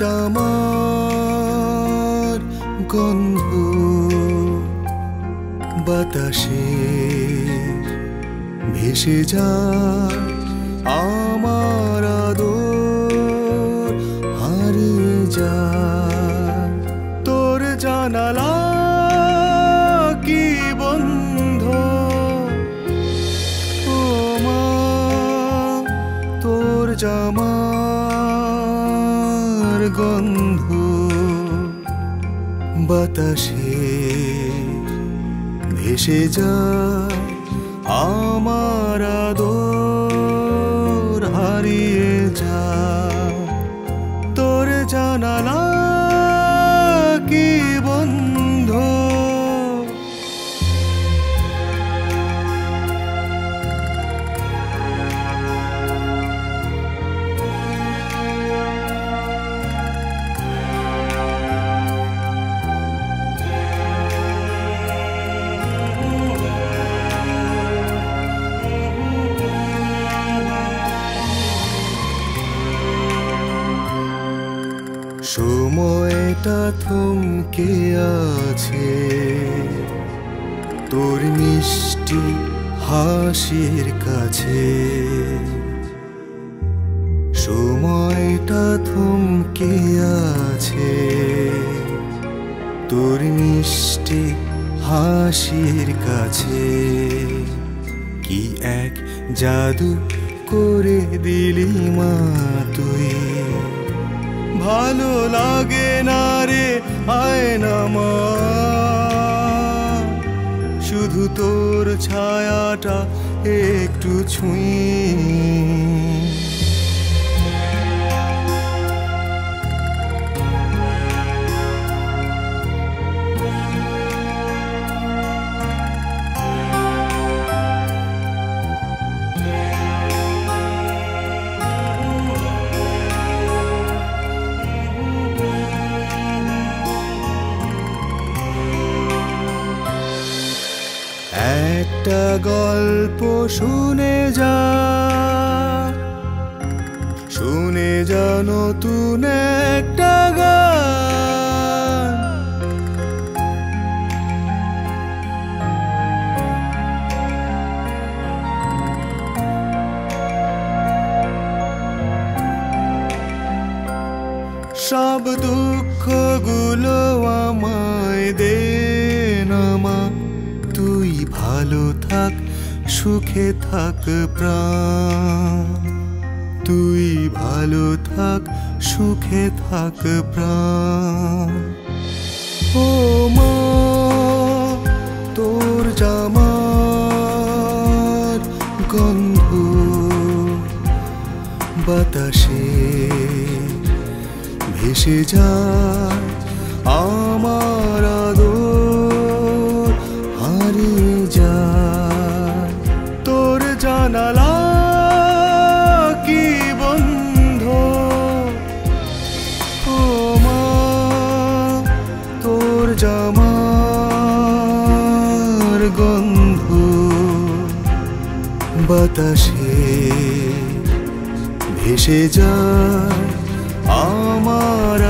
জামার গন্ধ বাতাসে ভেসে যায়। আমার গন্ধ বাতাসে ভেসে যায় সময়টা থমকে আছে। তোর মিষ্টি হাসির কাছে। সময়টা থমকে আছে। তোর মিষ্টি হাসির কাছে। কি এক জাদু করে দিলি মা তুই? ভালো লাগে না রে আয় না মা। শুধু তোর ছায়াটা একটু ছুঁই। একটা গল্প শুনে যা। শুনে যা নতুন একটা গান। সব দুঃখগুলো আমায় দে। না মা তুই ভালো থাক, সুখে থাক প্রাণ। তুই ভালো থাক, সুখে থাক প্রাণ। ও মা, তোর জামার গন্ধ বাতাসে ভেসে যায়, আমার গন্ধ বাতাসে ভেসে যায় আমার